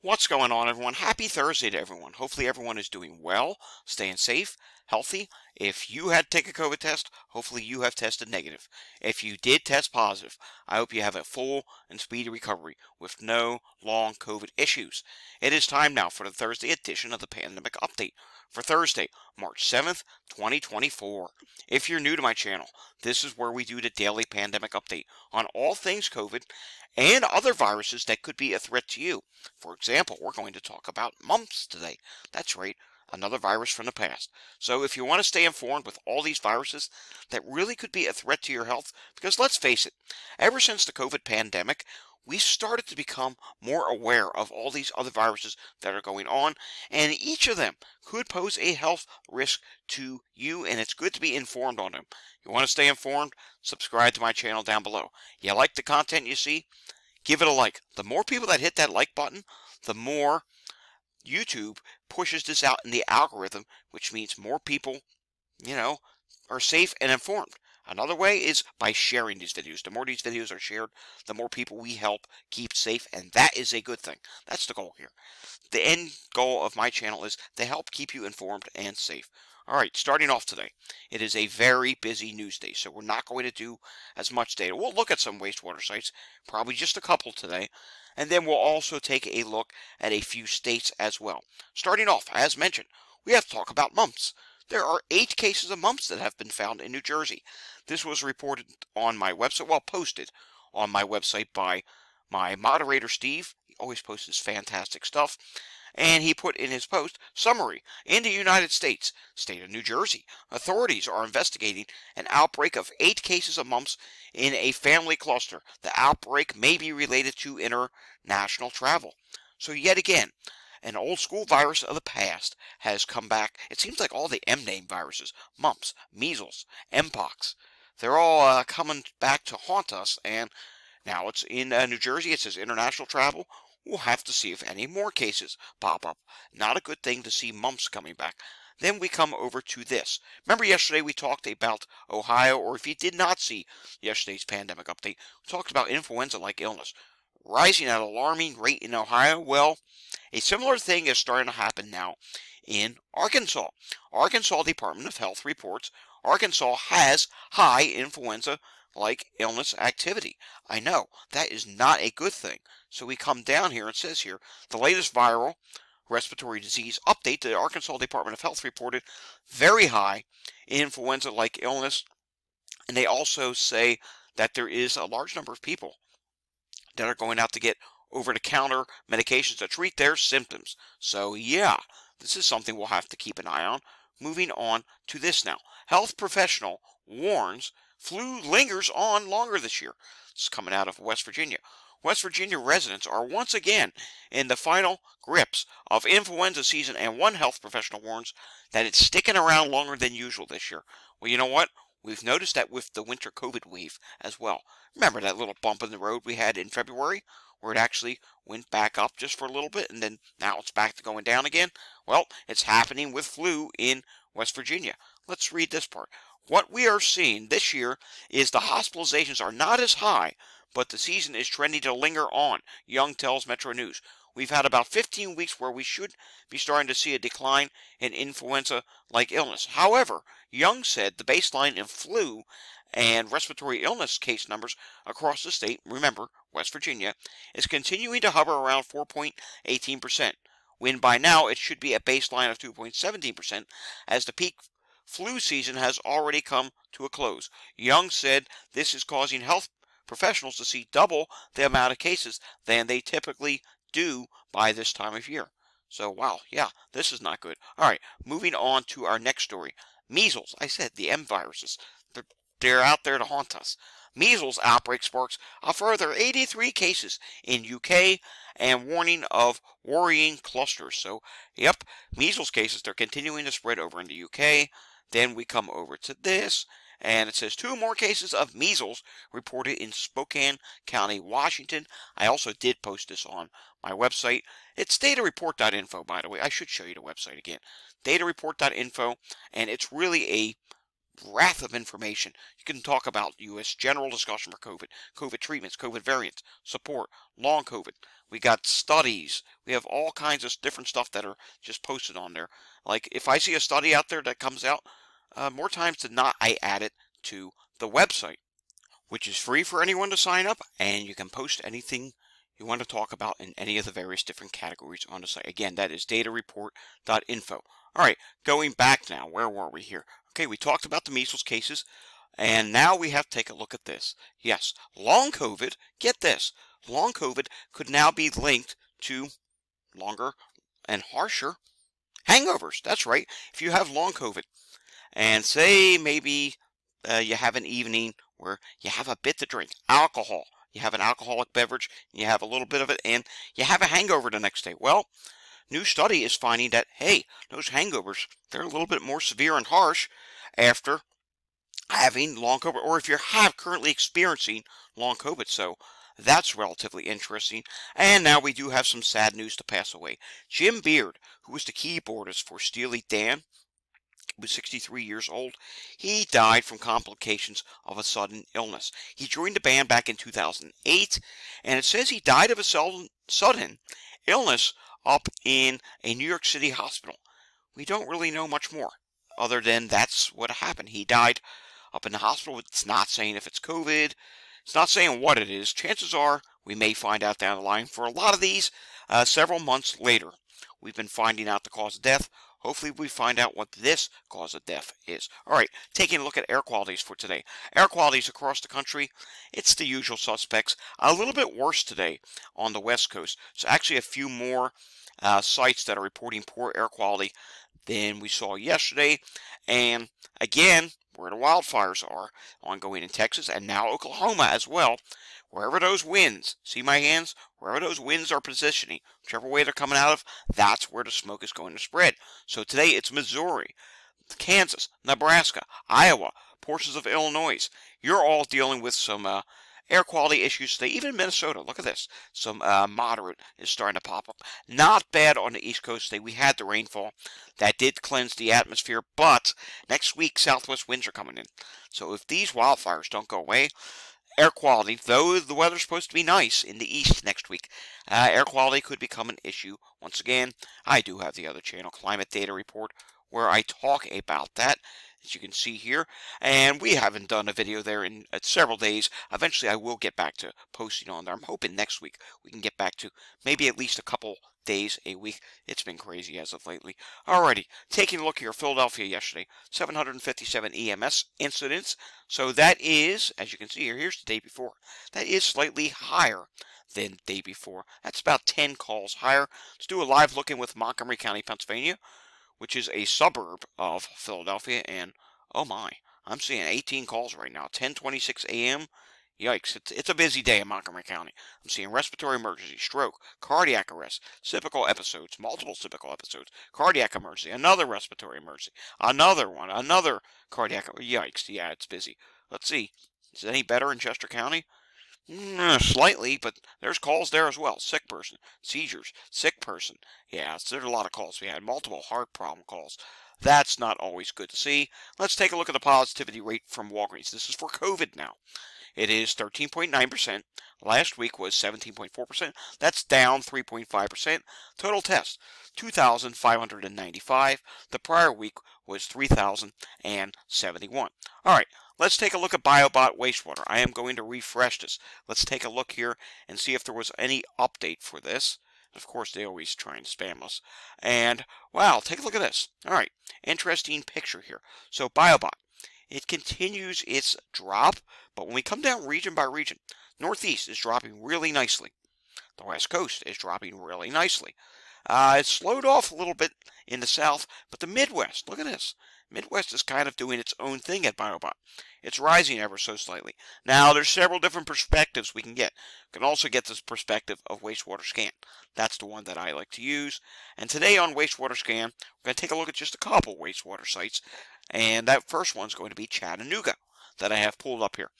What's going on, everyone? Happy Thursday to everyone. Hopefully, everyone is doing well, staying safe, healthy. If you had to take a COVID test, hopefully you have tested negative. If you did test positive, I hope you have a full and speedy recovery with no long COVID issues. It is time now for the Thursday edition of the Pandemic Update for Thursday, March 7th, 2024. If you're new to my channel, this is where we do the daily pandemic update on all things COVID and other viruses that could be a threat to you. For example, we're going to talk about mumps today. That's right, another virus from the past. So if you want to stay informed with all these viruses that really could be a threat to your health, because let's face it, ever since the COVID pandemic, we started to become more aware of all these other viruses that are going on, and each of them could pose a health risk to you, and it's good to be informed on them. You want to stay informed? Subscribe to my channel down below. You like the content you see? Give it a like. The more people that hit that like button, the more YouTube pushes this out in the algorithm, which means more people, you know, are safe and informed. Another way is by sharing these videos. The more these videos are shared, the more people we help keep safe, and that is a good thing. That's the goal here. The end goal of my channel is to help keep you informed and safe. All right, starting off today, it is a very busy news day, so we're not going to do as much data. We'll look at some wastewater sites, probably just a couple today, and then we'll also take a look at a few states as well. Starting off, as mentioned, we have to talk about mumps. There are eight cases of mumps that have been found in New Jersey. This was reported on my website, well, posted on my website by my moderator, Steve. He always posts his fantastic stuff. And he put in his post, summary, in the United States, state of New Jersey, authorities are investigating an outbreak of eight cases of mumps in a family cluster. The outbreak may be related to international travel. So yet again, an old school virus of the past has come back. It seems like all the M name viruses, mumps, measles, mpox, they're all uh, coming back to haunt us. And now it's in uh, New Jersey. It says international travel. We'll have to see if any more cases pop up. Not a good thing to see mumps coming back. Then we come over to this. Remember yesterday we talked about Ohio, or if you did not see yesterday's pandemic update, we talked about influenza-like illness rising at an alarming rate in Ohio. Well, a similar thing is starting to happen now in Arkansas. Arkansas Department of Health reports Arkansas has high influenza like illness activity. I know that is not a good thing. So we come down here and says here the latest viral respiratory disease update the Arkansas Department of Health reported very high influenza like illness. And they also say that there is a large number of people that are going out to get over the counter medications to treat their symptoms. So, yeah, this is something we'll have to keep an eye on. Moving on to this now. Health professional warns flu lingers on longer this year. This is coming out of West Virginia. West Virginia residents are once again in the final grips of influenza season, and one health professional warns that it's sticking around longer than usual this year. Well, you know what? We've noticed that with the winter COVID wave as well. Remember that little bump in the road we had in February where it mm-hmm. actually went back up just for a little bit and then now it's back to going down again? Well, it's happening with flu in West Virginia. Let's read this part. What we are seeing this year is the hospitalizations are not as high, but the season is trending to linger on, Young tells Metro News. We've had about 15 weeks where we should be starting to see a decline in influenza like illness. However, Young said the baseline in flu and respiratory illness case numbers across the state, remember, West Virginia, is continuing to hover around 4.18%, when by now it should be a baseline of 2.17%, as the peak flu season has already come to a close. Young said this is causing health professionals to see double the amount of cases than they typically do by this time of year. So, wow, yeah, this is not good. All right, moving on to our next story. Measles. I said the M viruses. They're, they're out there to haunt us. Measles outbreak sparks a further 83 cases in UK and warning of worrying clusters. So, yep, measles cases, they're continuing to spread over in the UK. Then we come over to this, and it says two more cases of measles reported in Spokane County, Washington. I also did post this on my website. It's datareport.info, by the way. I should show you the website again. Datareport.info, and it's really a breadth of information. You can talk about U.S. general discussion for COVID, COVID treatments, COVID variants, support, long COVID, We got studies. We have all kinds of different stuff that are just posted on there. Like if I see a study out there that comes out, uh, more times than not, I add it to the website, which is free for anyone to sign up, and you can post anything you want to talk about in any of the various different categories on the site. Again, that is datareport.info. All right, going back now, where were we here? Okay, we talked about the measles cases, and now we have to take a look at this. Yes, long COVID, get this, long COVID could now be linked to longer and harsher hangovers. That's right. If you have long COVID, and say maybe uh, you have an evening where you have a bit to drink, alcohol, you have an alcoholic beverage, you have a little bit of it, and you have a hangover the next day. Well, new study is finding that, hey, those hangovers, they're a little bit more severe and harsh after having long COVID, or if you're have currently experiencing long COVID. So that's relatively interesting. And now we do have some sad news to pass away. Jim Beard, who was the keyboardist for Steely Dan, was 63 years old. He died from complications of a sudden illness. He joined the band back in 2008, and it says he died of a sudden illness up in a New York City hospital. We don't really know much more, other than that's what happened. He died up in the hospital. It's not saying if it's COVID. It's not saying what it is. Chances are we may find out down the line. For a lot of these, uh, several months later, we've been finding out the cause of death Hopefully we find out what this cause of death is. All right, taking a look at air qualities for today. Air qualities across the country, it's the usual suspects. A little bit worse today on the west coast. So actually a few more uh, sites that are reporting poor air quality than we saw yesterday. And again, where the wildfires are ongoing in Texas and now Oklahoma as well wherever those winds, see my hands, wherever those winds are positioning, whichever way they're coming out of, that's where the smoke is going to spread. So today it's Missouri, Kansas, Nebraska, Iowa, portions of Illinois. You're all dealing with some uh, air quality issues today. Even in Minnesota, look at this. Some uh, moderate is starting to pop up. Not bad on the East Coast today. We had the rainfall. That did cleanse the atmosphere, but next week southwest winds are coming in. So if these wildfires don't go away, air quality, though the weather's supposed to be nice in the east next week, uh, air quality could become an issue. Once again, I do have the other channel, Climate Data Report, where I talk about that, as you can see here. And we haven't done a video there in uh, several days. Eventually, I will get back to posting on there. I'm hoping next week we can get back to maybe at least a couple days a week. It's been crazy as of lately. Alrighty, taking a look here, Philadelphia yesterday, 757 EMS incidents. So that is, as you can see here, here's the day before. That is slightly higher than the day before. That's about 10 calls higher. Let's do a live look in with Montgomery County, Pennsylvania, which is a suburb of Philadelphia. And oh my, I'm seeing 18 calls right now. 10:26 a.m. Yikes, it's, it's a busy day in Montgomery County. I'm seeing respiratory emergency, stroke, cardiac arrest, syncopal episodes, multiple syncopal episodes, cardiac emergency, another respiratory emergency, another one, another cardiac, yikes, yeah, it's busy. Let's see, is it any better in Chester County? Mm, slightly, but there's calls there as well. Sick person, seizures, sick person. Yeah, there's a lot of calls. We had multiple heart problem calls. That's not always good to see. Let's take a look at the positivity rate from Walgreens. This is for COVID now. It is 13.9%. Last week was 17.4%. That's down 3.5%. Total tests, 2,595. The prior week was 3,071. All right, let's take a look at BioBot wastewater. I am going to refresh this. Let's take a look here and see if there was any update for this. Of course, they always try and spam us. And, wow, take a look at this. All right, interesting picture here. So, BioBot, it continues its drop, but when we come down region by region, Northeast is dropping really nicely. The West Coast is dropping really nicely. Uh, it slowed off a little bit in the South, but the Midwest, look at this. Midwest is kind of doing its own thing at BioBot. It's rising ever so slightly. Now, there's several different perspectives we can get. We can also get this perspective of Wastewater Scan. That's the one that I like to use. And today on Wastewater Scan, we're going to take a look at just a couple wastewater sites. And that first one's going to be Chattanooga that I have pulled up here.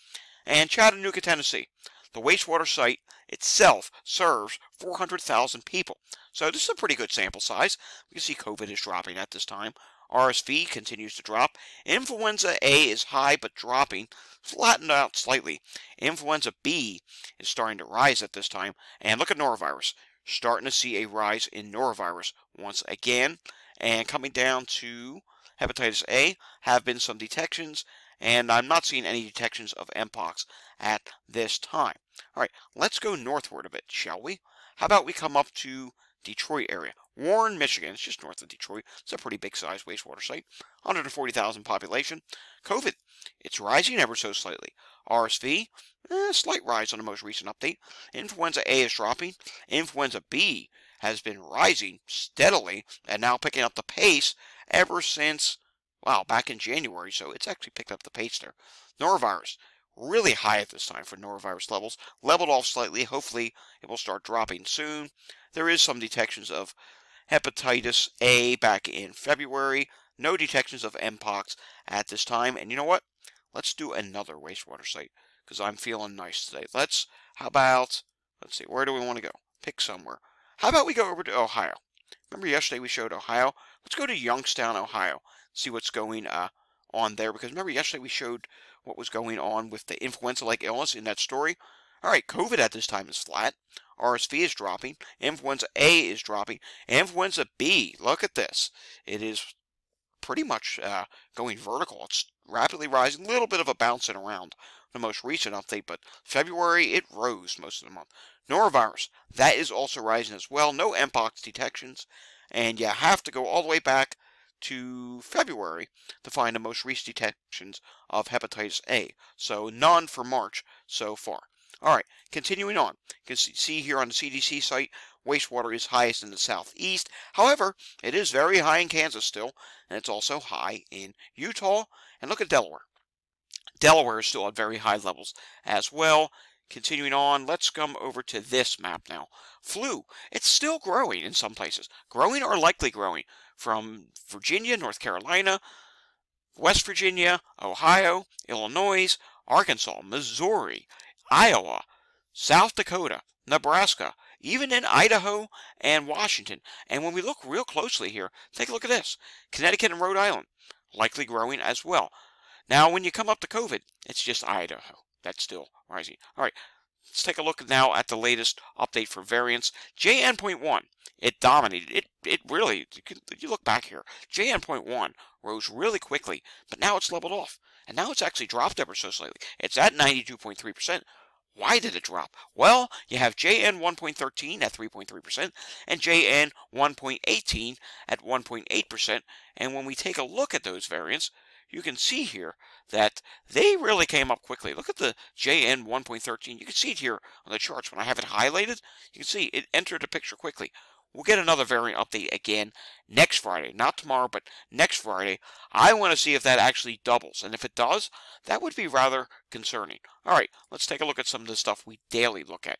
And Chattanooga, Tennessee. The wastewater site itself serves 400,000 people. So this is a pretty good sample size. We can see COVID is dropping at this time. RSV continues to drop. Influenza A is high but dropping, flattened out slightly. Influenza B is starting to rise at this time. And look at norovirus. starting to see a rise in norovirus once again. And coming down to hepatitis A, have been some detections, and I'm not seeing any detections of Mpox at this time. All right, let's go northward a bit, shall we? How about we come up to Detroit area? Warren, Michigan. It's just north of Detroit. It's a pretty big sized wastewater site. 140,000 population. COVID, it's rising ever so slightly. RSV, eh, slight rise on the most recent update. Influenza A is dropping. Influenza B has been rising steadily and now picking up the pace ever since, well, back in January. So it's actually picked up the pace there. Norovirus, really high at this time for norovirus levels. Leveled off slightly. Hopefully it will start dropping soon. There is some detections of hepatitis A back in February. No detections of Mpox at this time. And you know what? Let's do another wastewater site because I'm feeling nice today. Let's, how about, let's see, where do we want to go? Pick somewhere. How about we go over to Ohio? Remember yesterday we showed Ohio? Let's go to Youngstown, Ohio. See what's going uh, on there. Because remember yesterday we showed what was going on with the influenza-like illness in that story. All right, COVID at this time is flat. RSV is dropping. Influenza A is dropping. Influenza B, look at this. It is pretty much uh, going vertical. It's rapidly rising. A little bit of a bouncing around the most recent update, but February it rose most of the month. Norovirus, that is also rising as well. No Mpox detections, and you have to go all the way back to February to find the most recent detections of hepatitis A. So none for March so far. All right, continuing on. You can see here on the CDC site, wastewater is highest in the southeast. However, it is very high in Kansas still, and it's also high in Utah. And look at Delaware. Delaware is still at very high levels as well. Continuing on, let's come over to this map now. Flu, it's still growing in some places. Growing or likely growing from Virginia, North Carolina, West Virginia, Ohio, Illinois, Arkansas, Missouri, Iowa, South Dakota, Nebraska, even in Idaho and Washington. And when we look real closely here, take a look at this. Connecticut and Rhode Island, likely growing as well. Now, when you come up to COVID, it's just Idaho. That's still rising. All right, let's take a look now at the latest update for variants. JN.1, it dominated. It it really, you, can, you look back here, JN.1 rose really quickly, but now it's leveled off. And now it's actually dropped ever so slightly. It's at 92.3%. Why did it drop? Well, you have JN 1.13 at 3.3% and JN 1.18 at 1.8%. And when we take a look at those variants, you can see here that they really came up quickly. Look at the JN 1.13. You can see it here on the charts. When I have it highlighted, you can see it entered the picture quickly. We'll get another variant update again next Friday. Not tomorrow, but next Friday. I want to see if that actually doubles. And if it does, that would be rather concerning. All right, let's take a look at some of the stuff we daily look at.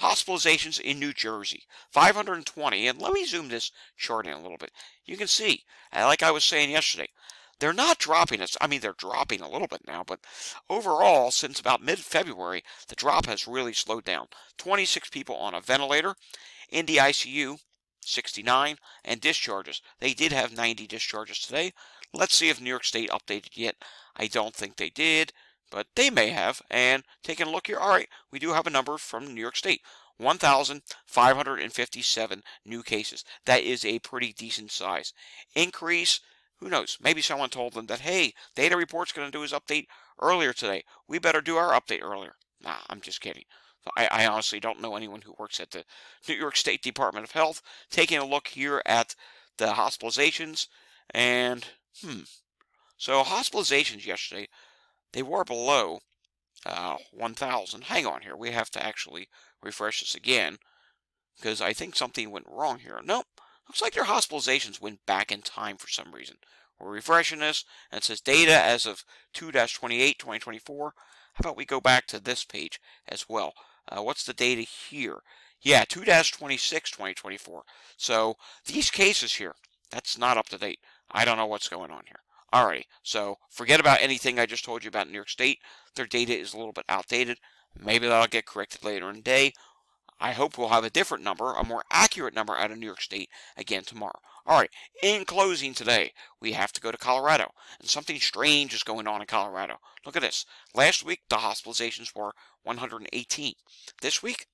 Hospitalizations in New Jersey, 520. And let me zoom this chart in a little bit. You can see, like I was saying yesterday, they're not dropping. It's, I mean, they're dropping a little bit now, but overall, since about mid-February, the drop has really slowed down. 26 people on a ventilator. In the ICU, 69, and discharges. They did have 90 discharges today. Let's see if New York State updated yet. I don't think they did, but they may have. And taking a look here, all right, we do have a number from New York State. 1,557 new cases. That is a pretty decent size. Increase, who knows? Maybe someone told them that, hey, data report's going to do his update earlier today. We better do our update earlier. Nah, I'm just kidding. I, I, honestly don't know anyone who works at the New York State Department of Health. Taking a look here at the hospitalizations, and hmm. So hospitalizations yesterday, they were below uh, 1,000. Hang on here. We have to actually refresh this again because I think something went wrong here. Nope. Looks like their hospitalizations went back in time for some reason. We're refreshing this, and it says data as of 2-28, 2024. How about we go back to this page as well? Uh, what's the data here? Yeah, 2-26, 2024. So these cases here, that's not up to date. I don't know what's going on here. Alrighty, so forget about anything I just told you about New York State. Their data is a little bit outdated. Maybe that'll get corrected later in the day. I hope we'll have a different number, a more accurate number out of New York State again tomorrow. All right, in closing today, we have to go to Colorado, and something strange is going on in Colorado. Look at this. Last week, the hospitalizations were 118. This week,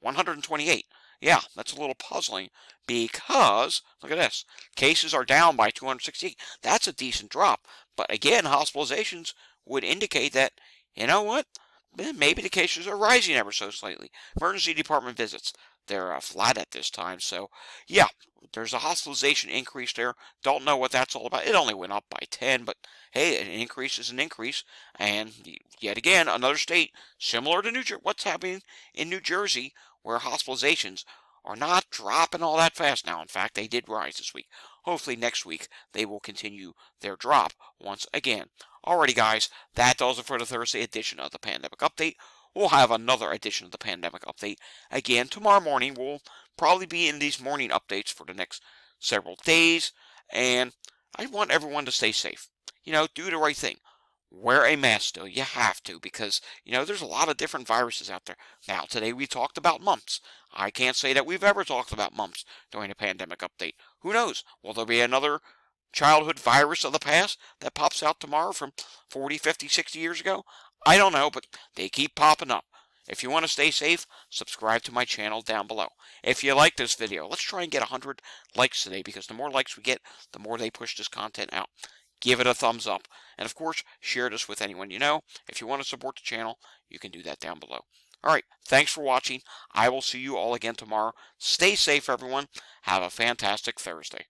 128. Yeah, that's a little puzzling because, look at this, cases are down by 268. That's a decent drop. But again, hospitalizations would indicate that, you know what, maybe the cases are rising ever so slightly. Emergency department visits, they're uh, flat at this time. So, yeah, there's a hospitalization increase there. Don't know what that's all about. It only went up by 10, but hey, an increase is an increase. And yet again, another state similar to New Jersey. What's happening in New Jersey where hospitalizations are not dropping all that fast now. In fact, they did rise this week. Hopefully next week they will continue their drop once again. Alrighty guys, that does it for the Thursday edition of the Pandemic Update. We'll have another edition of the Pandemic Update again tomorrow morning. We'll probably be in these morning updates for the next several days. And I want everyone to stay safe. You know, do the right thing. Wear a mask still. You have to because, you know, there's a lot of different viruses out there. Now, today we talked about mumps. I can't say that we've ever talked about mumps during a pandemic update. Who knows? Will there be another childhood virus of the past that pops out tomorrow from 40, 50, 60 years ago? I don't know, but they keep popping up. If you want to stay safe, subscribe to my channel down below. If you like this video, let's try and get 100 likes today because the more likes we get, the more they push this content out. Give it a thumbs up. And of course, share this with anyone you know. If you want to support the channel, you can do that down below. Alright, thanks for watching. I will see you all again tomorrow. Stay safe, everyone. Have a fantastic Thursday.